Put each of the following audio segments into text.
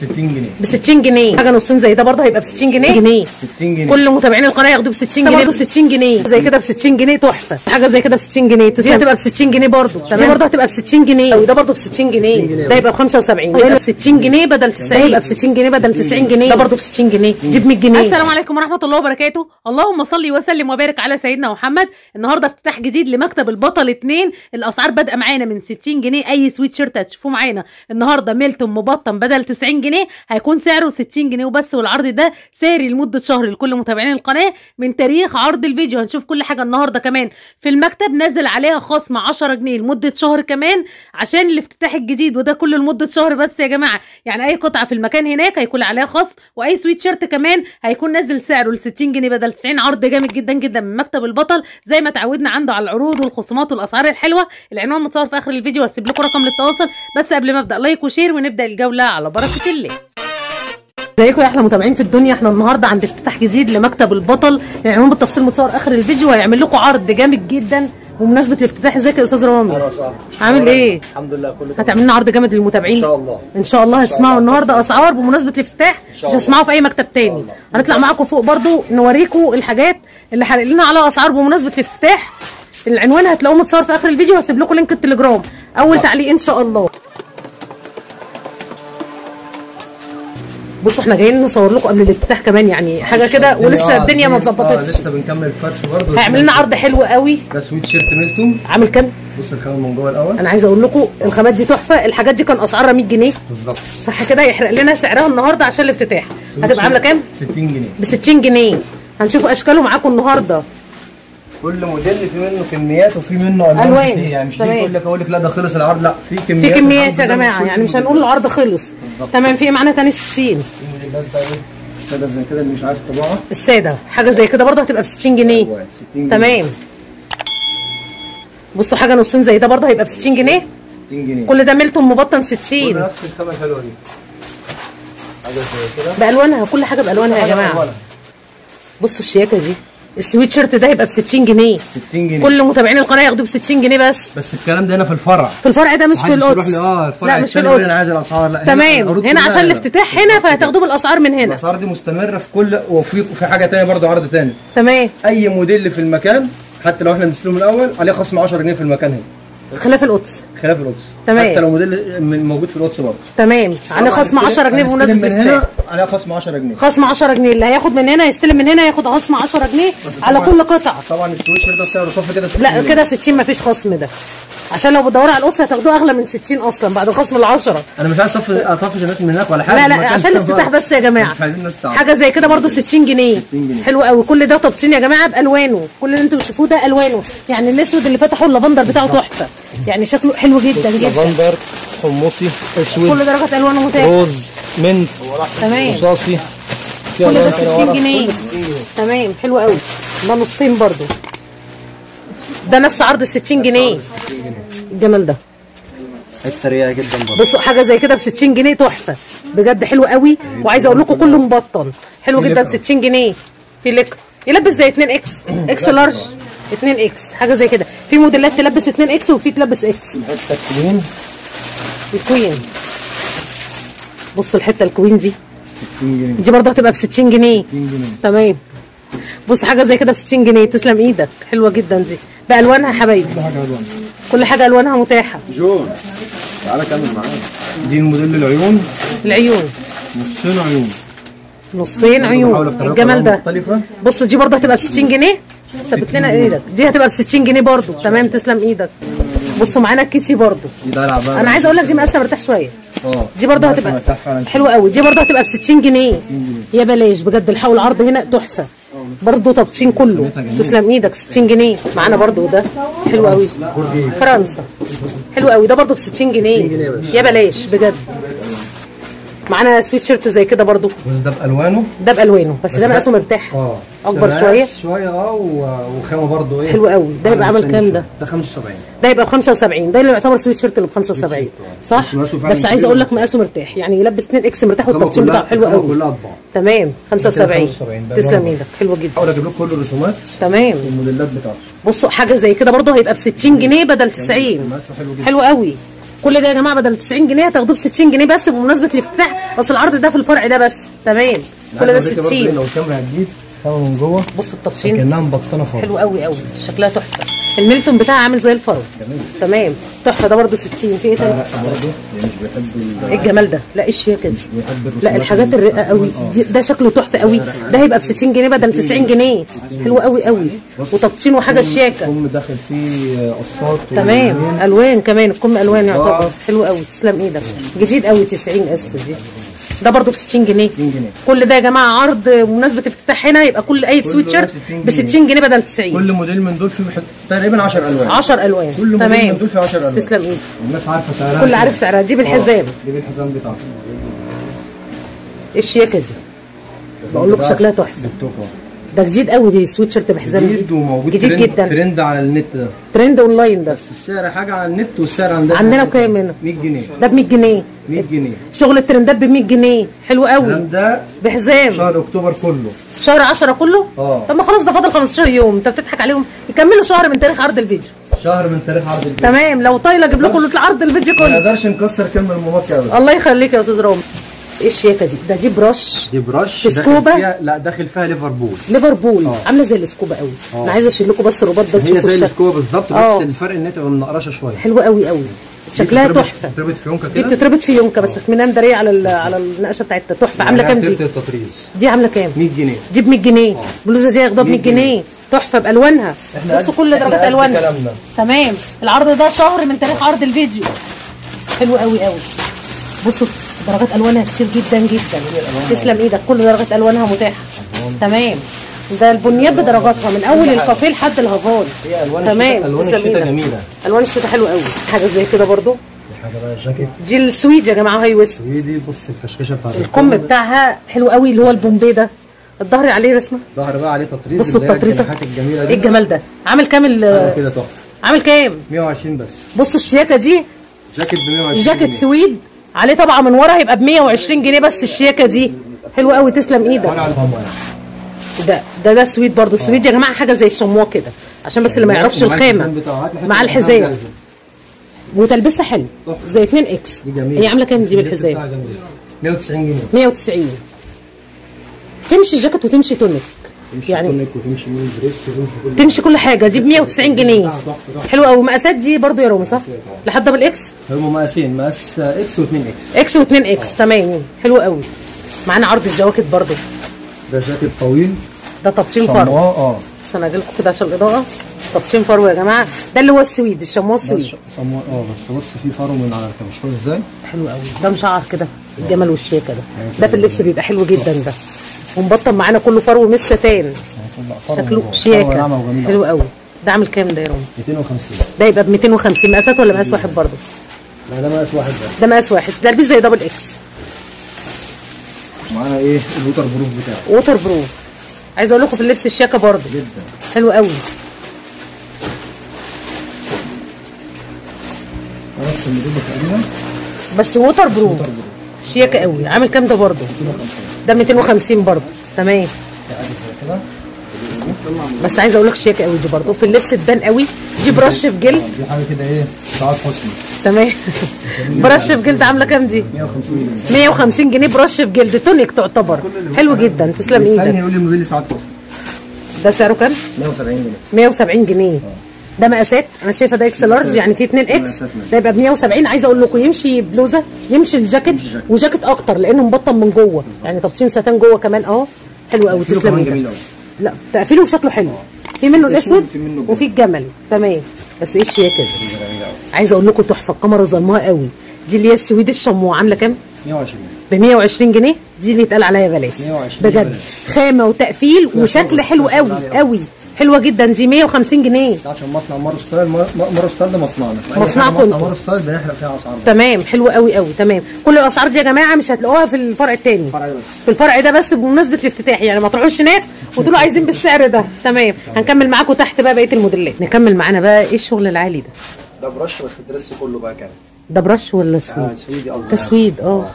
60 جنيه ب 60 جنيه حاجة نصين زي ده برضه هيبقى ب 60 جنيه جنيه 60 جنيه كل متابعين القناه ياخدوه ب 60 جنيه برضه 60 جنيه زي كده ب 60 جنيه تحفه حاجة زي كده ب 60 جنيه دي هتبقى ب 60 جنيه برضه تمام برضه هتبقى ب 60 جنيه وده برضه ب 60 جنيه ده يبقى ب 75 ده ب 60 جنيه بدل 90 ده يبقى ب 60 جنيه بدل 90 جنيه ده برضه ب 60 جنيه دي ب 100 جنيه السلام عليكم ورحمه الله وبركاته اللهم صل وسلم وبارك على سيدنا محمد النهارده افتتاح جديد لمكتب البطل 2 الاسعار بادئه معانا من 60 جنيه اي سويت شيرت هتشوفوه معانا النهارده ميلتون مبطن بدل 90 جنيه هيكون سعره 60 جنيه وبس والعرض ده ساري لمدة شهر لكل متابعين القناة من تاريخ عرض الفيديو. هنشوف كل حاجة النهارده كمان. في المكتب نازل عليها خصم 10 جنيه لمدة شهر كمان عشان الافتتاح الجديد وده كله لمدة شهر بس يا جماعة. يعني أي قطعة في المكان هناك هيكون عليها خصم وأي سويت شيرت كمان هيكون نازل سعره ل 60 جنيه بدل 90 عرض جامد جدا جدا من مكتب البطل. زي ما اتعودنا عنده على العروض والخصومات والأسعار الحلوة. العنوان متصور في آخر الفيديو وهسيب لكم رقم للتواصل. بس قبل ما أبدأ like و share ونبدأ الجولة على بركة الله. ازيكم يا أحلى متابعين في الدنيا إحنا النهارده عند افتتاح جديد لمكتب البطل. العنوان بالتفصيل متصور آخر الفيديو هيعمل لكم عرض جامد جدا بمناسبة الافتتاح. ازيك يا أستاذ رامي؟ عامل إيه؟ الحمد لله كله تمام. هتعمل لنا عرض جامد للمتابعين؟ إن شاء الله. إن شاء الله هتسمعوا النهارده أسعار بمناسبة الافتتاح. مش الله. هتسمعوا في أي مكتب تاني. هنطلع معاكم فوق برضو نوريكم الحاجات اللي حرق لنا عليها أسعار بمناسبة الافتتاح. العنوان هتلاقوه متصور في آخر الفيديو هسيب لكم link التليجرام. أول تعليق إن شاء الله. بصوا إحنا جايين نصور لكم قبل الافتتاح كمان يعني حاجة كده ولسه آه، الدنيا ما آه، اتظبطتش لسه بنكمل الفرش برضه. هيعمل لنا عرض حلو قوي. ده سويت شيرت ميلتون. عامل كام؟ بص الخامة من جوه الأول. أنا عايزه أقول لكم الخامات دي تحفة. الحاجات دي كان أسعارها 100 جنيه. بالظبط. صح كده؟ يحرق لنا سعرها النهارده عشان الافتتاح. هتبقى عاملة كام؟ 60 جنيه. ب 60 جنيه. هنشوف أشكاله معاكم النهارده. كل موديل في منه كميات وفي منه ألوان. يعني مش. تيجي تقول لك أقول لك لا ده خلص العرض. لا في في كميات كميات الحمد يا جماعة. يعني مش. هنقول العرض خلص. تمام في معانا تاني 60 في موديلات بقى إيه كده زي كده اللي مش عايز طباعه السادة حاجة زي كده برضه هتبقى ب 60 جنيه. ألوان، 60 جنيه تمام. بصوا حاجة نصين زي ده برضه هيبقى ب 60 جنيه. 60 جنيه. كل ده ميلتون مبطن كل 60 نفس الخامه الحلوه دي حاجة زي كده. بألوانها كل حاجة بألوانها يا جماعة. بصوا الشياكة دي. السويت شيرت ده هيبقى ب 60 جنيه. 60 جنيه. كل متابعين القناة ياخدوه ب 60 جنيه بس. بس الكلام ده هنا في الفرع. في الفرع ده مش في القدس. الفرع لا مش في القدس. أنا عايز الأسعار. لا تمام. هنا عشان الافتتاح هنا فهتاخدوه بالأسعار من هنا. الأسعار دي مستمرة في كل وفي في حاجة تانية برضو عرض تاني. تمام. أي موديل في المكان حتى لو إحنا بنستلمه من الأول عليه خصم 10 جنيه في المكان هنا. خلاف القدس. خلاف القدس. تمام. حتى لو موديل موجود في القدس برضه تمام. عليه خصم 10 جنيه بمناسبة من هنا عليه خصم 10 جنيه. خصم 10 جنيه. اللي هياخد من هنا يستلم من هنا ياخد خصم 10 جنيه على كل قطعة. طبعا السويتشر ده سعره صف كده 60 لا. كده 60 مفيش خصم ده. عشان لو بتدوروا على القدس هتاخدوه أغلى من 60 أصلا بعد خصم ال 10 أنا مش عايز اطفش اطفش الناس من هناك ولا حاجة. لا لا عشان الافتتاح. بس يا جماعة. بس عايزين الناس تعرف. حاجة زي كده برضو 60 جنيه. 60 جنيه. حلو قوي. كل ده تبطين يا جماعة بألوانه. كل اللي أنتم بتشوفوه ده ألوانه. يعني الأسود اللي فتحوا اللافندر بتاعه تحفة. يعني شكله حلو جدا جدا. لافندر حمصي أسود كل درجات ألوانه متاحه روز. منت تمام. رصاصي. كل ده ألوان تانية 60 ورا. جنيه. كل ده 60 جنيه. تمام. حلو قوي. ده نصين برضو. ده نفس عرض ال 60 جنيه. الجمال ده. حتة ريقه جدا برضه بصوا حاجة زي كده ب 60 جنيه تحفة. بجد حلو قوي. وعايزه أقول لكم كله مبطن. حلو جدا لكرة. 60 جنيه. في لك يلبس زي 2 X. X large. 2 X. حاجة زي كده. في موديلات تلبس 2 X وفي تلبس X. حتة clean الكوين بصوا الحتة الكوين دي. 60 جنيه. دي برضه هتبقى ب 60 جنيه. 60 جنيه. تمام. بص حاجة زي كده ب 60 جنيه. تسلم إيدك. حلوة جدا دي. بألوانها يا حبايبي. ده حاجة الوان كل حاجة ألوانها متاحة. جون. تعالى كمل معانا دي الموديل العيون. العيون. نصين عيون. نصين عيون. الجمال ده. بص دي برضه هتبقى ب 60 جنيه. ثبت لنا إيدك. دي هتبقى ب 60 جنيه برضه. تمام تسلم إيدك. بصوا معانا الكيتي برضه. أنا عايزه أقول لك دي مقاسه مرتاح شوية. دي برضه هتبقى حلوة قوي. دي برضه هتبقى ب 60 جنيه. يا بلاش بجد الحول العرض هنا تحفة. برضه تبطين كله. تسلم إيدك 60 جنيه. معانا برضه ده. حلو قوي. فرنسا. حلو قوي. ده برضه ب 60 جنيه. يا بلاش بجد. معانا سويت شيرت زي كده برضه بص ده بألوانه؟ ده بألوانه. بس ده مقاسه مرتاح. آه. شوية؟ مقاس شوية آه وخامة برضه إيه. حلو قوي. ده يبقى عامل كام ده؟ ده 75 ده يبقى ب 75 ده اللي يعتبر سويت شيرت اللي ب 75 صح؟ بس بس عايزه. أقول لك مقاسه مرتاح. يعني يلبس 2 X مرتاح كلها- بتاعه حلو قوي. كلها اطباع تمام. 75 75 ده تسلم. إيدك. حلوة جدا. احاول أجيب لكم كل الرسومات تمام. والموديلات بتاعته. بصوا حاجة زي كده برضه هيبقى ب 60 جنيه بدل 90 مقاسه حلو جدا. حلو قوي. كل ده يا جماعة بدل 90 جنيه هتاخدوه ب 60 جنيه بس بمناسبة الافتتاح. أصل العرض ده في الفرع ده بس. تمام. كل ده 60 لو الكاميرا هتجيب كاميرا من جوه. بص التبطين كانها مبطنة فوق حلو قوي قوي. شكلها تحفة. الميلتون بتاعها عامل زي الفرو تمام. تحفة ده برده 60 في إيه تاني؟ برضه يعني مش بيحب إيه الجمال ده؟ لا الشياكه دي بيحب الرسومات لا الحاجات الرقه قوي دي- ده شكله تحفة قوي. ده هيبقى ب 60 جنيه بدل 90 جنيه. حلو قوي قوي. وتبطين وحاجة شياكة. الكم داخل فيه قصات تمام. ألوان كمان الكم ألوان يعتبر. آه. حلو قوي. تسلم إيدك. جديد قوي 90 أس دي. ده برضه ب 60 جنيه. 60 جنيه. كل ده يا جماعة عرض بمناسبه افتتاح هنا يبقى كل أي سويت شيرت 60 ب 60 جنيه بدل 90 كل موديل من دول فيه تقريبا 10 ألوان. 10 ألوان. كل موديل تمام. من دول فيه 10 ألوان. تسلم. إيدك الناس عارفة سعرها كل. عارف سعرها. دي بالحزام. آه، دي بالحزام بتاعها إيه الشياكة دي. بقول لكم شكلها تحفة. ده جديد قوي دي سويت شيرت بحزام دي جديد. وموجود جديد ترند جدا. ترند على النت ده. trend online ده. بس السعر حاجة على النت والسعر عندنا عندنا بكام هنا؟ 100 جنيه. ده ب 100 جنيه. 100 جنيه. شغل الترندات ب 100 جنيه. حلو قوي. ده بحزام. شهر أكتوبر كله. شهر 10 كله؟ آه. طب ما خلاص ده فاضل 15 يوم. انت بتضحك عليهم. يكملوا شهر من تاريخ عرض الفيديو. شهر من تاريخ عرض الفيديو. تمام. لو طايلة أجيب لكم عرض الفيديو ما كله نقدرش نكسر كم ابدا. الله يخليك يا أستاذ رامي إيه الشياكه دي؟ ده دي براش دي برش. في سكوبة؟ فيها لا داخل فيها ليفربول. ليفربول. عاملة زي السكوبه قوي. أنا عايزة أشيل لكم بس الرباط ده هي زي الشكل. السكوبه بالظبط. بس الفرق إن هي تبقى منقرشة شوية. حلوة قوي قوي. شكلها تحفة. بتتربط في يونكه دي كده؟ بتتربط في يونكه بس منها مداريه على على النقشة بتاعتها. تحفة. عاملة كام دي؟ دي عاملة كام؟ 100 جنيه. دي ب 100 جنيه البلوزه دي ياخدها ب 100 100 جنيه. تحفة بألوانها. بصوا كل درجات ألوانها. تمام. العرض ده شهر من تاريخ عرض الفيديو. حلو قوي قوي. بصوا. درجات ألوانها كتير جدا جدا. تسلم إيدك كل درجات ألوانها متاحة. تمام. ده البنيات بدرجاتها من أول الكافيه لحد الهافان تمام الشتا- ألوان تسلم الشتا إيدك. جميلة. ألوان الشتا حلوة قوي حاجة زي كده برضو؟ حاجة بقى الجاكيت دي ال suede يا جماعة high waist. هي دي بص الكشكشة بتاعت الكم بتاعها حلو قوي اللي هو البومبي ده. الظهر عليه رسمة. ظهر بقى عليه تطريز هي التطريزه الجميلة إيه دي الجمال ده؟ عامل كام ال- حاجة كده تحفة. عامل كام؟ 120 بس. بصوا الشياكة دي. جاكيت ب 120 جاكيت. suede. عليه طبعا من ورا هيبقى ب 120 جنيه بس الشياكة دي. حلوة قوي تسلم إيدك. ده ده ده suede برضو. ال suede يا جماعة حاجة زي الشمواه كده عشان بس اللي ما يعرفش الخامة. مع الحزام. وتلبسها حلو زي 2 X هي عاملة كام دي بالحزام جميل. 190 جنيه. 190 تمشي جاكيت وتمشي تونيك. تمشي يعني تونيك وتمشي mini dress وتمشي كل تمشي كل حاجة. دي ب 190 جنيه. حلوة قوي مقاسات دي برضو يا رومي صح؟ لحد double X هم مقاسين. مقاس إكس و2 إكس إكس و2 X تمام. حلو قوي معانا عرض الجواكت برضو. ده جاكيت طويل. ده تبطين فرو آه. بس أنا اجيلكم كده عشان الإضاءة. تبطين فرو يا جماعة. ده اللي هو ال suede. الشمواه ال suede. شمواه آه بس بص في فرو من على الكم شوف إزاي؟ حلو قوي ده مشعر كده. الجمل والشياكه ده ده في اللبس بيبقى حلو جدا ده. ومبطن معانا كله فرو مش ستان. شكله شياكة. حلو قوي ده عامل كام ده يا رومي 250 ده يبقى ب 250 مقاسات ولا مقاس واحد برضه؟ لا ده مقاس واحد بس. ده مقاس واحد. ده البس زي double X معانا إيه؟ ال waterproof بتاعه. waterproof. عايزه أقول لكم في اللبس الشياكة برضه. جدا. حلو قوي نفس الموديل تقريبا. بس waterproof. شياكة قوي عامل كام ده برضه؟ ده 250 برضه. تمام. بس عايزه أقول لك شياكه قوي دي برضه. في اللبس تبان قوي. دي برش في جلد. دي حاجة كده إيه سعاد حسني. تمام. برش في جلد عاملة كام دي؟ 150 جنيه 150 جنيه برش في جلد. تونيك تعتبر. حلو جدا. تسلم ثانية إيدك يقول لي موديل سعاد حسني. ده سعره كام؟ 170 جنيه. 170 جنيه. ده مقاسات. أنا شايفة ده X large يعني في 2 X ده يبقى ب 170 عايزة أقول لكم يمشي بلوزة يمشي الجاكيت وجاكيت أكتر لأنه مبطن من جوه. يعني تبطين ستان جوه كمان. أهو. حلو قوي تسلم جميل قوي لا تقفيله شكله حلو. في منه الأسود وفي الجمل. تمام. بس إيه الشياكه عايزة أقول لكم تحفة. الكاميرا ظلمها قوي دي اللي هي ال suede الشمواه. عاملة كام؟ 120 ب 120 جنيه. دي اللي يتقال عليها بلاش. 120 بجد. خامة وتقفيل وشكل حلو قوي قوي حلوة جدا. دي 150 جنيه. ده عشان مصنع مارو ستايل. مار- مارو ستايل ده مصنعنا. مصنعكم. مصنع. مارو ستايل بنحرق فيها أسعار. تمام. حلو قوي قوي. تمام. كل الأسعار دي يا جماعة مش هتلاقوها في الفرع التاني. فرع بس. في الفرع ده بس بمناسبة الافتتاح. يعني ما تروحوش هناك وتقولوا عايزين بالسعر ده. تمام. هنكمل معاكم تحت بقى بقية الموديلات. نكمل معانا بقى إيه الشغل العالي ده. ده برش بس ال dress كله بقى كام ده برش ولا suede؟ آه، suede قصدي. ده suede. آه.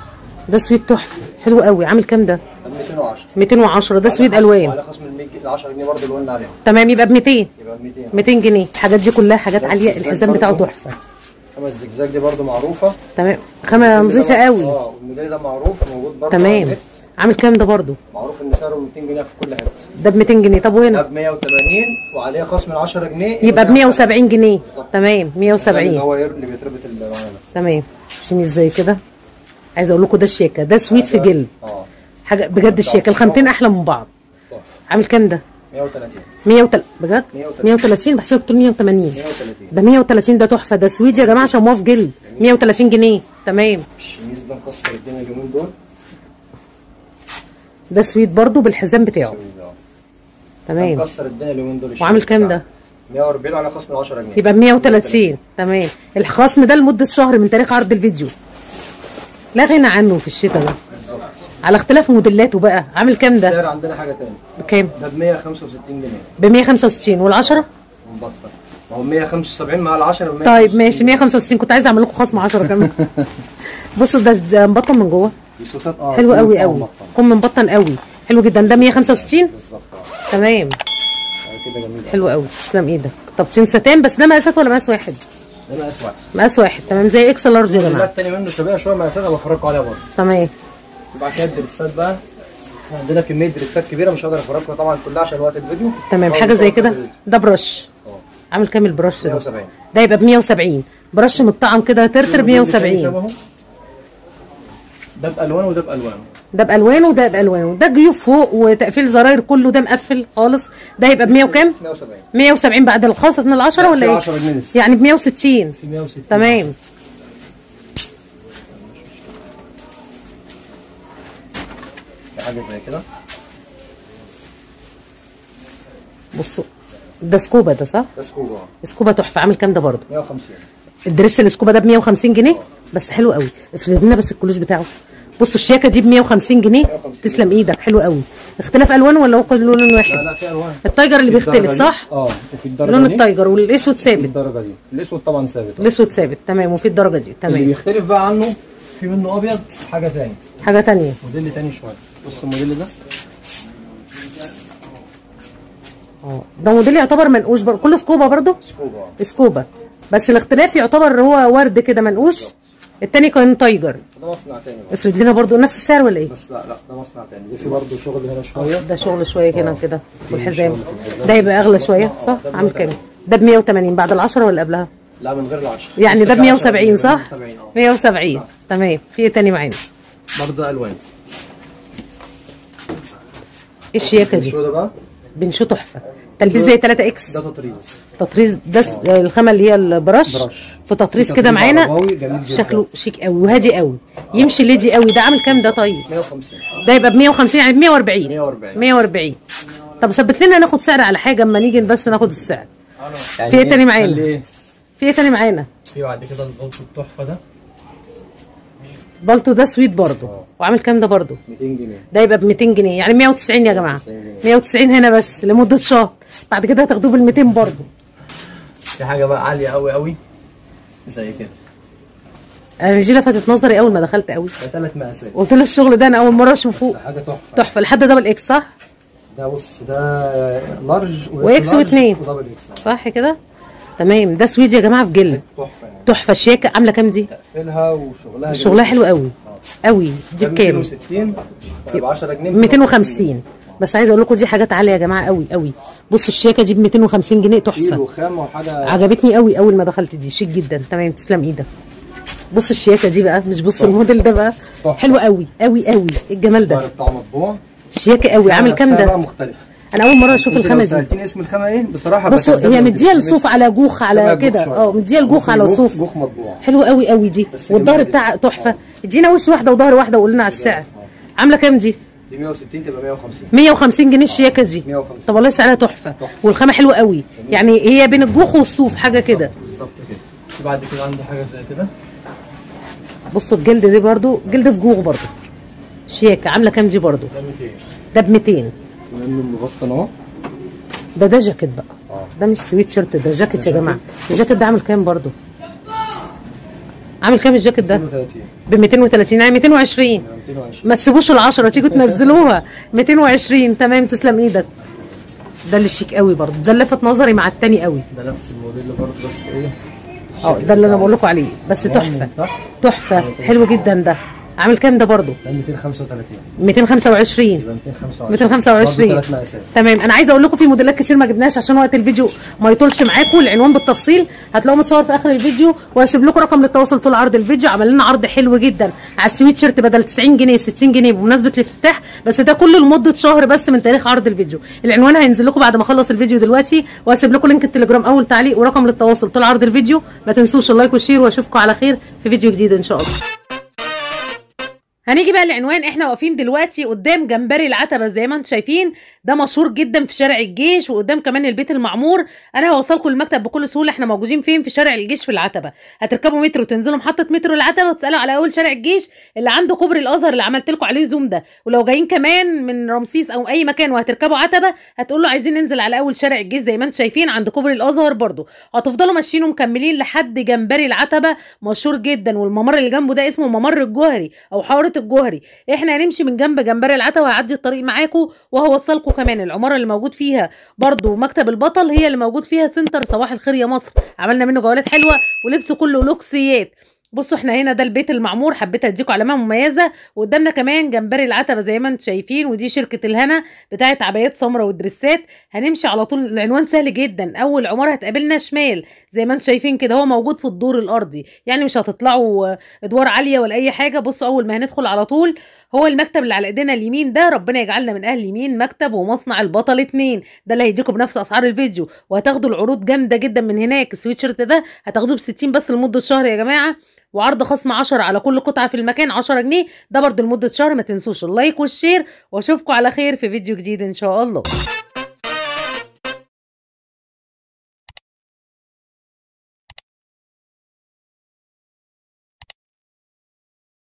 ده suede تحفة. حلو قوي. عامل كام ده؟ ده 210 210 ده سويد ألوان. على خصم ال 100 ال 10 جنيه برضه اللي قلنا عليهم. تمام يبقى ب 200 يبقى ب 200 200 جنيه. الحاجات دي كلها حاجات عالية الحزام بتاعه تحفة. خمس زجزاج دي برضو معروفة. تمام. خامة نظيفة قوي. آه والموديل ده معروف موجود على تمام. عامل كام ده برضو معروف إن سعره 200 جنيه في كل حتة. ده ب 200 جنيه. طب ده وهنا ب 180 وعليه خصم ال 10 جنيه. يبقى ب 170 جنيه. بالظبط. تمام اللي 170 هو ير- اللي بيتربط ال- معانا تمام. شميز زي كده؟ عايزه أقول لكم ده الشياكة. ده suede في جلد. آه. حاجة بجد الشياكة. الخامتين أحلى من بعض. عامل كام ده؟ 130 130 بجد؟ 130. 130 بحسبك تقول 180 130 ده 130 ده تحفة. ده suede يا جماعة شمواه في جلد 130 جنيه. تمام. الشميز ده مكسر الدنيا اليومين دول؟ ده suede برضو بالحزام بتاعه. ده تمام. مكسر الدنيا اليومين دول. وعامل كام. ده؟ 140 على خصم ال 10 جنيه. يبقى ب 130 تمام. الخصم ده لمدة شهر من تاريخ عرض الفيديو. لا غنى عنه في الشتاء ده. على اختلاف موديلاته بقى. عامل كام ده؟ السعر عندنا حاجة تاني بكام؟ ده ب 165 جنيه. ب 165 وال10 مبطل. ما هو 175 مع ال 10 ب طيب ماشي. 165 كنت عايزه أعمل لكم خصم 10 كمان. بصوا ده ده مبطن من جوه. صوصات آه حلو قوي قوي. كم مبطن قوي. حلو جدا. ده 165 بالظبط آه. تمام. آه، كده جميل. حلو قوي. تسلم إيدك. تبطين ستان بس ده مقاسات ولا مقاس واحد؟ ده مقاس واحد. مقاس واحد. تمام. زي X large يا جماعة. التاني منه شبيه شوية مقاسات بفرجكم عليها برضه. تمام. وبعد كده الدريسات بقى. عندنا كمية دريسات كبيرة مش هقدر افرجكم طبعا كلها عشان وقت الفيديو. تمام حاجة زي كده؟ ده برش أه. عامل كام البرش ده؟ 170 ده يبقى ب 170 برش مطعم كده ترتر ب 170 شبهه. ده بألوان وده بألوان. ده بالوانه وده بالوانه ده جيوب فوق وتقفيل زراير كله ده مقفل خالص. ده يبقى ب 100 وكام 170 170 بعد الخصم من العشرة ولا في إيه؟ 10 جنيه. يعني ب 160 في 160 تمام. حاجة زي كده؟ بصوا ده سكوبا ده صح؟ ده scuba. scuba تحفة عامل كام ده برضه؟ 150 ال dress ال scuba ده ب 150 جنيه؟ بس حلو قوي. افرد لنا بس الكلوش بتاعه. بصوا الشياكة دي ب 150 جنيه. 150 تسلم إيدك حلو قوي. اختلاف الوان ولا هو كل لون لا واحد؟ لا في ألوان. ال tiger اللي بيختلف. صح؟ آه وفي الدرجة لون دي. ال tiger والأسود ثابت. الدرجة دي. الأسود طبعا ثابت. الأسود ثابت تمام وفي الدرجة دي اللي تمام. بيختلف بقى عنه في منه أبيض حاجة تاني حاجة تانية. موديل تاني شوية. بص الموديل ده. آه. ده موديل يعتبر منقوش برضه كله سكوبا برضه scuba. scuba. بس الاختلاف يعتبر هو ورد كده منقوش. التاني كان tiger. ده مصنع تاني. افرد لنا برضو نفس السعر ولا إيه؟ بس لا لا ده مصنع تاني. دي في برضه شغل هنا شوية. ده شغل شوية كده كده. والحزام. ده يبقى أغلى شوية صح؟ ده ب عامل كام؟ ده ب 180 بعد العشرة ولا قبلها؟ لا من غير العشرة. يعني لسه ده ب في 170 عشرة، صح؟ 170 آه. 170 تمام. في إيه تاني معانا. برضه ده ألوان. الشياكه دي بقى؟ بنشو تحفة؟ تلبيس زي 3 إكس. ده تطريز. تطريز ده س- الخامة اللي هي البرش برش. في تطريز كده معانا. شكله شيك قوي وهادي قوي يمشي lady قوي ده عامل كام ده طيب؟ 150 ده يبقى ب 150 يعني ب 140 140 140 طب ثبت لنا ناخد سعر على حاجة أما نيجي بس ناخد السعر. يعني في إيه تاني معانا؟ في إيه تاني معانا؟ في بعد كده البلطو التحفة ده. بالتو ده suede برضو وعامل كام ده برضو؟ 200 جنيه. ده يبقى ب 200 جنيه. يعني 190 يا جماعة. 190 جنيه. 190 هنا بس لمدة شهر. بعد كده هتاخدوه بال 200 برضو. في حاجة بقى عالية قوي قوي زي كده. أنا جي لفتت نظري أول ما دخلت قوي ده ثلاث مقاسات. قلت له الشغل ده أنا أول مرة أشوفه. بس حاجة تحفة. تحفة. لحد double X صح؟ ده بص ده large و X large واتنين. و double X صح كده؟ تمام. ده suede يا جماعة في جلد. تحفة يعني. تحفة. شياكه عاملة كام دي؟ تقفلها وشغلها شغلها حلو قوي قوي دي بكام 260 ب 10 جنيه 250 بس عايزه أقول لكم دي حاجات عالية يا جماعة قوي قوي. بصوا الشياكة دي ب 250 جنيه تحفة. وخامه وحاجة عجبتني قوي أول ما دخلت دي شيك جدا. تمام تسلم إيدك. بص الشياكة دي بقى مش بص الموديل ده بقى. حلو قوي قوي قوي. الجمال ده. مطبوع. شياكة قوي. عامل كام ده؟ مختلف أنا أول مرة أشوف الخامة دي. سألتيني اسم الخامة إيه بصراحة بصوا هي اسم- الصوف على جوخ على كده. آه مديها الجوخ على صوف. جوخ مطبوع. حلو قوي قوي دي. والظهر جميلة بتاع جدا. تحفه ادينا وش واحدة وظهر واحدة وقول لنا على السعر عاملة كام دي؟ دي 160 تبقى 150 150 جنيه الشياكه دي. 150 طب والله سعرها تحفة. والخامة حلوة قوي. يعني هي بين الجوخ والصوف حاجة كده. بالظبط كده. بعد كده عندي حاجة زي كده. بصوا الجلد دي برضو جلد في جوخ برضو. شياكة. عاملة كام دي برضو؟ ده 200 ده ب 200 منه المبطن اهو ده ده جاكيت بقى. ده مش سويت شيرت ده جاكيت يا جماعة. الجاكيت ده عامل كام برضو؟ عامل كام الجاكيت ده؟ 230 ب 230 يعني 220 220 ما تسيبوش العشرة تيجوا تنزلوها. 220 تمام تسلم إيدك. ده اللي شيك قوي برضو ده اللي لفت نظري مع التاني قوي. ده نفس الموديل برضه بس إيه؟ آه ده اللي أنا بقول لكم عليه. بس تحفة؟ تحفة. حلو جدا ده. عامل كام ده برضو ده 235 225 يبقى 225 225 برضه ثلاث مقاسات. تمام. أنا عايزه أقول لكم في موديلات كتير ما جبناش عشان وقت الفيديو ما يطولش معاكم العنوان بالتفصيل. هتلاقوه متصور في آخر الفيديو. وهسيب لكم رقم للتواصل طول عرض الفيديو. عمل لنا عرض حلو جدا. على السويت شيرت بدل 90 جنيه 60 جنيه. بمناسبة الافتتاح بس ده كله لمدة شهر بس من تاريخ عرض الفيديو. العنوان هينزل لكم بعد ما أخلص الفيديو دلوقتي. وهسيب لكم link التليجرام أول تعليق ورقم للتواصل طول عرض الفيديو. ما تنسوش ال like وال share وأشوفكم على خير في فيديو جديد إن شاء الله. هنيجي بقى العنوان إحنا واقفين دلوقتي قدام جمبري العتبة. زي ما أنتم شايفين ده مشهور جدا في شارع الجيش وقدام كمان البيت المعمور. أنا هوصلكم المكتب بكل سهولة. إحنا موجودين فين؟ في شارع الجيش في العتبة. هتركبوا مترو تنزلوا محطة مترو العتبة وتسألوا على أول شارع الجيش اللي عنده كوبري الأزهر اللي عملت لكم عليه zoom ده. ولو جايين كمان من رمسيس أو أي مكان وهتركبوا عتبة هتقولوا عايزين ننزل على أول شارع الجيش. زي ما أنتم شايفين عند كوبري الأزهر برضو. هتفضلوا ماشيين ومكملين لحد جمبري العتبة. مشهور جدا. والممر اللي جنبه ده اسمه ممر الجوهري أو حاره الجوهري. إحنا هنمشي من جنب جمبري العتبه وهعدي الطريق معاكم وهوصلكم كمان. العمارة اللي موجود فيها برضو مكتب البطل هي اللي موجود فيها سنتر صباح الخير يا مصر. عملنا منه جولات حلوة ولبس كله لوكسيات. بصوا إحنا هنا ده البيت المعمور حبيت اديكم علامة مميزة. وقدامنا كمان جمبري العتبة زي ما أنتم شايفين ودي شركة الهنا بتاعه عبايات سمراء ودريسات هنمشي على طول العنوان سهل جدا. أول عمارة هتقابلنا شمال. زي ما أنتم شايفين كده هو موجود في الدور الأرضي. يعني مش هتطلعوا أدوار عالية ولا أي حاجة. بصوا أول ما هندخل على طول هو المكتب اللي على إيدينا اليمين ده. ربنا يجعلنا من أهل اليمين. مكتب ومصنع البطل اتنين. ده اللي هيديكم بنفس أسعار الفيديو. وهتاخدوا العروض جامدة جدا من هناك. السويتشيرت ده هتاخدوه ب 60 بس لمدة شهر يا جماعة. وعرض خصم 10 على كل قطعة في المكان 10 جنيه. ده برضه لمدة شهر ما تنسوش ال like وال share واشوفكم على خير في فيديو جديد إن شاء الله.